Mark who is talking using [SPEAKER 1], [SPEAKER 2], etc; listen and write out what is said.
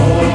[SPEAKER 1] Oh.